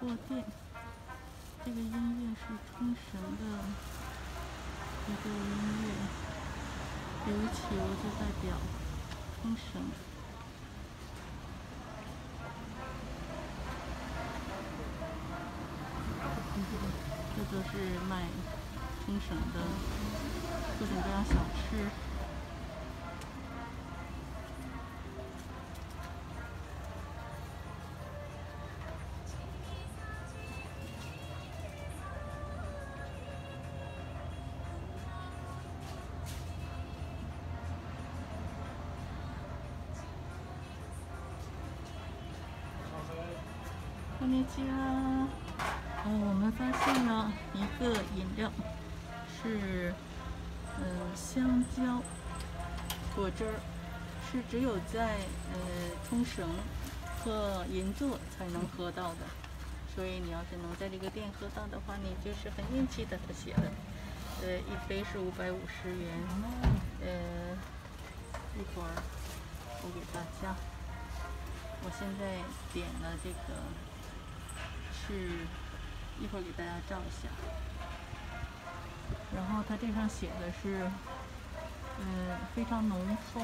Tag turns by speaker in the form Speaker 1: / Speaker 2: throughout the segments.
Speaker 1: 货店。这个音乐是冲绳的一个音乐，琉球就代表冲绳。这都是卖冲绳的各种各样小吃。んにちは。哦，我们发现了一个饮料，是呃香蕉果汁儿，是只有在呃冲绳和银座才能喝到的。所以你要是能在这个店喝到的话，你就是很运气的。他写的，呃，一杯是五百五十元。呃，一会儿我给大家，我现在点了这个。 是一会儿给大家照一下，然后它这上写的是，嗯，非常浓厚，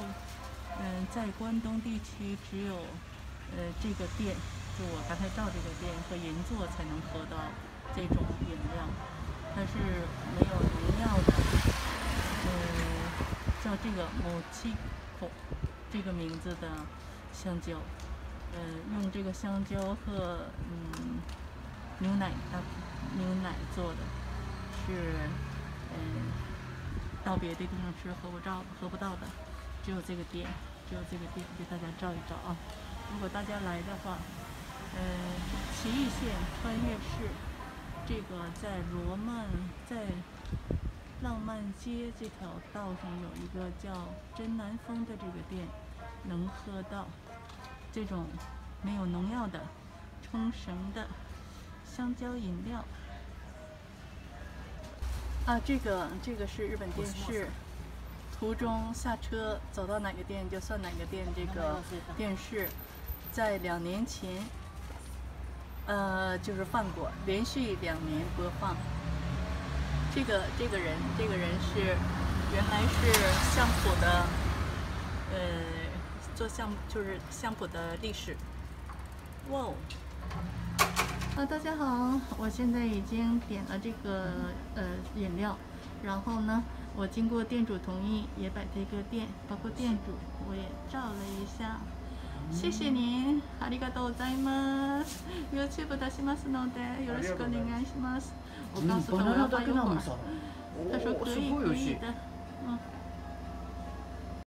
Speaker 1: 嗯，在关东地区只有，呃，这个店，就我刚才照这个店和银座才能喝到这种饮料，它是没有农药的，嗯，叫这个某七口这个名字的香蕉，嗯，用这个香蕉和嗯。牛奶的牛奶做的，是嗯，到别的地方吃喝不着、喝不到的，只有这个店，只有这个店，给大家照一照啊！如果大家来的话，嗯，奇异线穿越市，这个在罗曼在浪漫街这条道上有一个叫真南风的这个店，能喝到这种没有农药的冲绳的。香蕉饮料啊，这个这个是日本电视，途中下车走到哪个店就算哪个店。这个电视在两年前，呃，就是放过，连续两年播放。这个这个人，这个人是原来是相扑的，呃，做相就是相扑的历史。哇哦！啊，大家好，我现在已经点了这个呃饮料，然后呢，我经过店主同意，也把这个店，包括店主，我也照了一下。谢谢您，ありがとうございます。YouTube 出しますのでよろしくお願いします。我告诉他我要花一会儿，他说可以可以的。